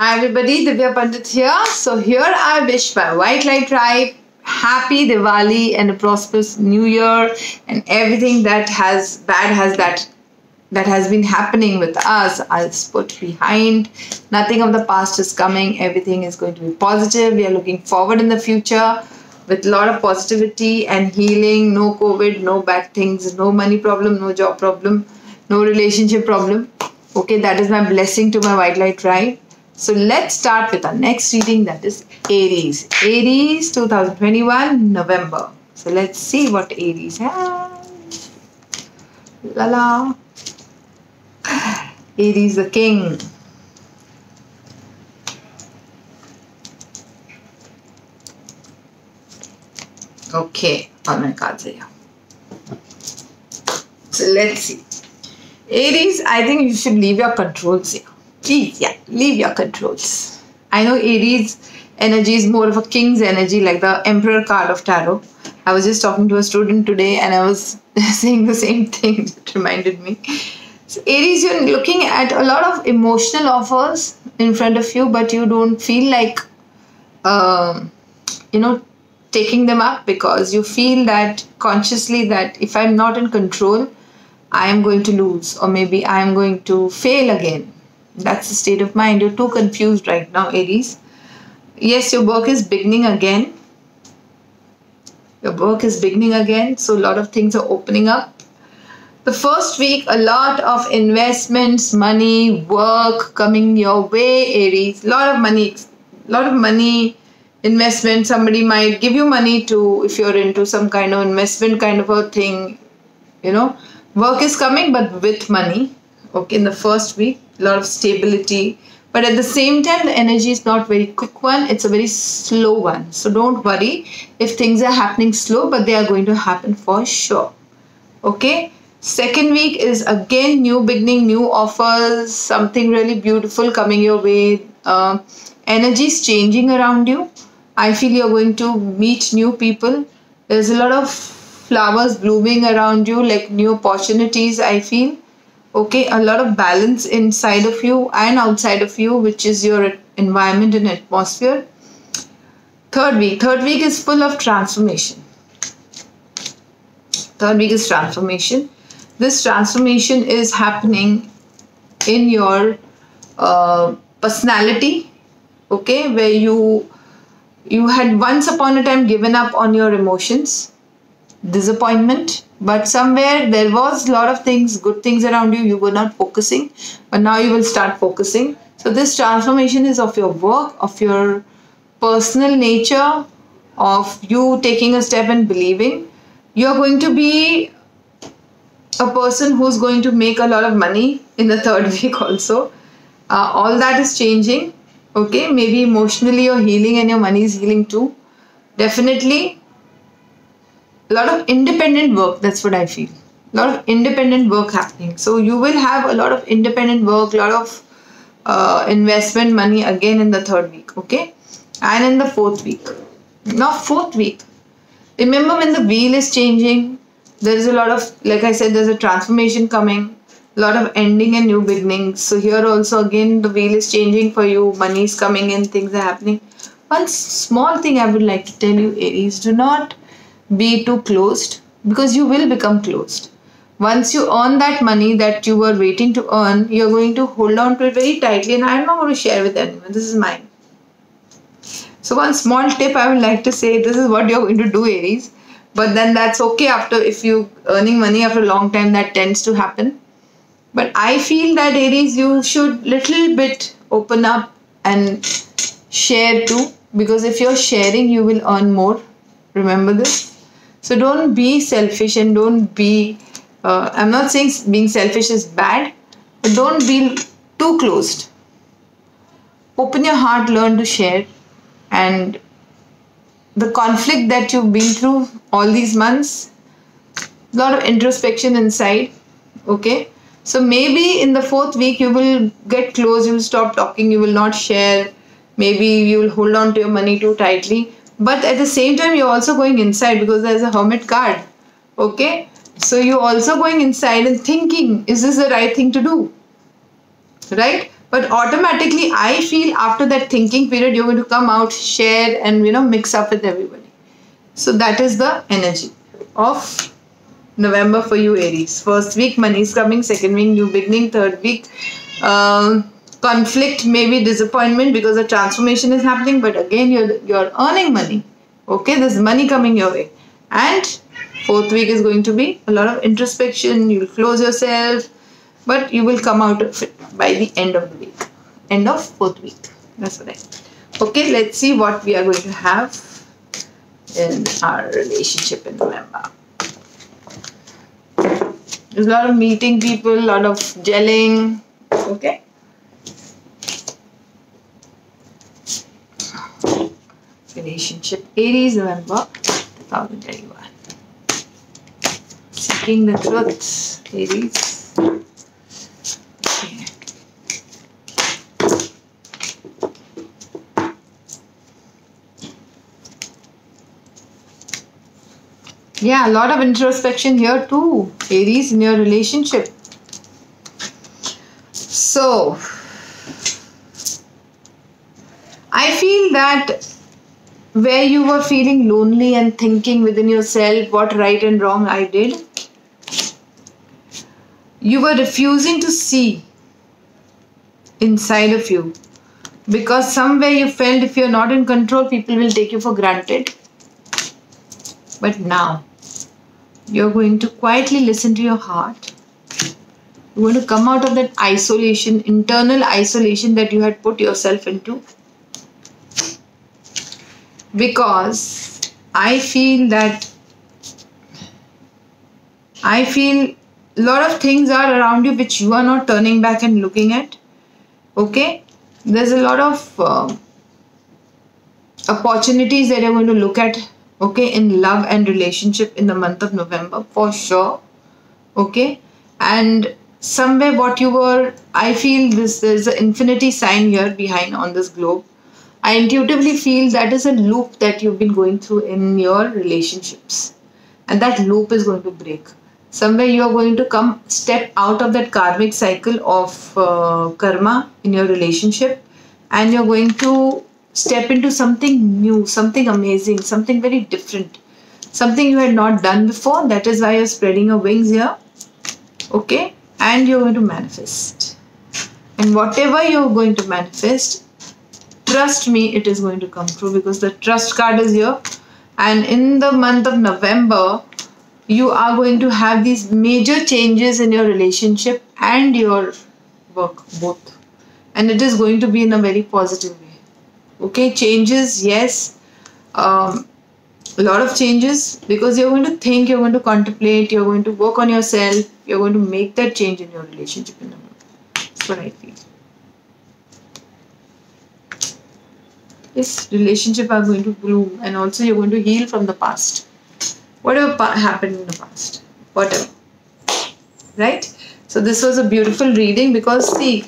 Hi everybody, Divya Pandit here. So here I wish my White Light Tribe happy Diwali and a prosperous new year and everything that has bad has that that has been happening with us I'll put behind. Nothing of the past is coming. Everything is going to be positive. We are looking forward in the future with a lot of positivity and healing. No COVID, no bad things, no money problem, no job problem, no relationship problem. Okay, that is my blessing to my white light tribe. So let's start with our next reading that is Aries. Aries 2021 November. So let's see what Aries has. La la. Aries the king. Okay, all my cards are here. So let's see. Aries, I think you should leave your controls here. Please, yeah, leave your controls. I know Aries energy is more of a king's energy, like the Emperor card of Tarot. I was just talking to a student today and I was saying the same thing. It reminded me. So, Aries, you're looking at a lot of emotional offers in front of you, but you don't feel like, um, you know, taking them up because you feel that consciously that if I'm not in control, I am going to lose, or maybe I am going to fail again. That's the state of mind. You're too confused right now, Aries. Yes, your work is beginning again. Your work is beginning again, so a lot of things are opening up. The first week, a lot of investments, money, work coming your way, Aries. A lot of money, lot of money investment. Somebody might give you money to, if you're into some kind of investment kind of a thing, you know work is coming but with money okay in the first week a lot of stability but at the same time the energy is not very quick one it's a very slow one. So don't worry if things are happening slow but they are going to happen for sure. Okay? Second week is again new beginning new offers something really beautiful coming your way. Uh, energy is changing around you. I feel you're going to meet new people. There's a lot of flowers blooming around you like new opportunities i feel okay a lot of balance inside of you and outside of you which is your environment and atmosphere. Third week. Third week is full of transformation. Third week is transformation. This transformation is happening in your uh, personality okay where you you had once upon a time given up on your emotions disappointment but somewhere there was a lot of things good things around you you were not focusing but now you will start focusing. So this transformation is of your work of your personal nature of you taking a step and believing. You're going to be a person who's going to make a lot of money in the third week also. Uh, all that is changing okay? Maybe emotionally you're healing and your money is healing too. Definitely a lot of independent work that's what i feel. A lot of independent work happening. So you will have a lot of independent work a lot of uh, investment money again in the third week okay? And in the fourth week. Now fourth week. Remember when the wheel is changing? There is a lot of like i said there's a transformation coming. A lot of ending and new beginnings. So here also again the wheel is changing for you. Money is coming in things are happening. One small thing i would like to tell you aries do not be too closed because you will become closed. Once you earn that money that you were waiting to earn, you're going to hold on to it very tightly, and I'm not going to share with anyone. This is mine. So, one small tip I would like to say this is what you're going to do, Aries. But then that's okay after if you earning money after a long time, that tends to happen. But I feel that Aries, you should little bit open up and share too, because if you're sharing, you will earn more. Remember this so don't be selfish and don't be, uh, I'm not saying being selfish is bad, but don't be too closed. Open your heart, learn to share. And the conflict that you've been through all these months, a lot of introspection inside, okay? So maybe in the fourth week you will get close, you will stop talking, you will not share, maybe you will hold on to your money too tightly but at the same time you're also going inside because there's a hermit card okay? So you're also going inside and thinking is this the right thing to do? Right? But automatically i feel after that thinking period you're going to come out share and you know mix up with everybody. So that is the energy of november for you aries. First week money is coming. Second week new beginning. Third week um, conflict maybe disappointment because a transformation is happening but again you're you're earning money. Okay there's money coming your way. And fourth week is going to be a lot of introspection. You'll close yourself but you will come out of it by the end of the week. End of fourth week. That's I okay let's see what we are going to have in our relationship in November. There's a lot of meeting people a lot of gelling. Okay relationship. Aries November 2021 seeking the truth Aries Yeah, a lot of introspection here too, Aries, in your relationship. So, I feel that where you were feeling lonely and thinking within yourself what right and wrong I did, you were refusing to see inside of you because somewhere you felt if you're not in control, people will take you for granted. But now, you're going to quietly listen to your heart. You're going to come out of that isolation, internal isolation that you had put yourself into. Because I feel that I feel a lot of things are around you which you are not turning back and looking at. Okay? There's a lot of uh, opportunities that you're going to look at okay in love and relationship in the month of november for sure okay and somewhere what you were i feel this there's an infinity sign here behind on this globe i intuitively feel that is a loop that you've been going through in your relationships and that loop is going to break somewhere you are going to come step out of that karmic cycle of uh, karma in your relationship and you're going to step into something new, something amazing, something very different, something you had not done before. That is why you're spreading your wings here. Okay, and you're going to manifest. And whatever you're going to manifest, trust me, it is going to come true because the trust card is here. And in the month of November, you are going to have these major changes in your relationship and your work both. And it is going to be in a very positive way okay changes yes um, a lot of changes because you're going to think you're going to contemplate you're going to work on yourself you're going to make that change in your relationship in the that's what i feel this relationship are going to bloom and also you're going to heal from the past. Whatever pa- happened in the past whatever. Right? So this was a beautiful reading because see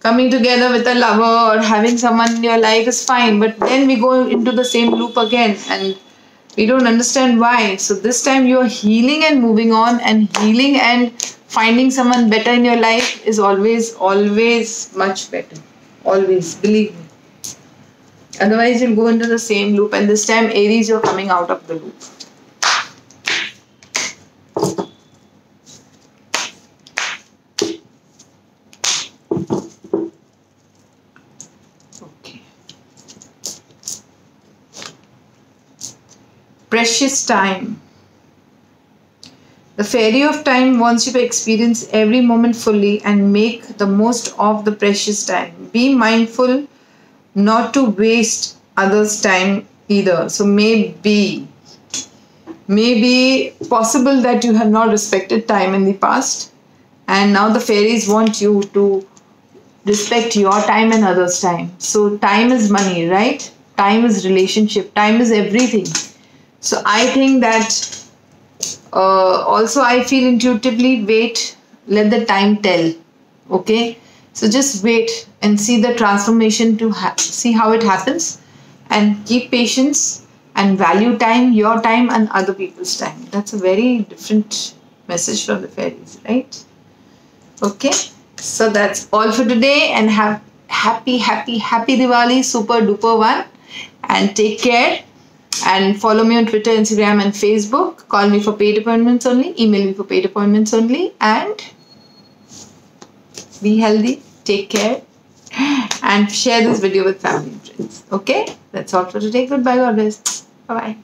coming together with a lover or having someone in your life is fine but then we go into the same loop again and we don't understand why. So this time you are healing and moving on and healing and finding someone better in your life is always always much better. Always believe me otherwise you'll go into the same loop and this time aries you're coming out of the loop precious time. The fairy of time wants you to experience every moment fully and make the most of the precious time. Be mindful not to waste others' time either. So, maybe, maybe possible that you have not respected time in the past, and now the fairies want you to respect your time and others' time. So, time is money, right? Time is relationship, time is everything so I think that uh, also I feel intuitively wait, let the time tell. Okay, so just wait and see the transformation to see how it happens, and keep patience and value time, your time and other people's time. That's a very different message from the fairies, right? Okay. so that's all for today and have happy happy happy diwali super duper one and take care and follow me on twitter instagram and facebook call me for paid appointments only email me for paid appointments only and be healthy take care and share this video with family and friends. Okay? That's all for today. Goodbye god bless bye bye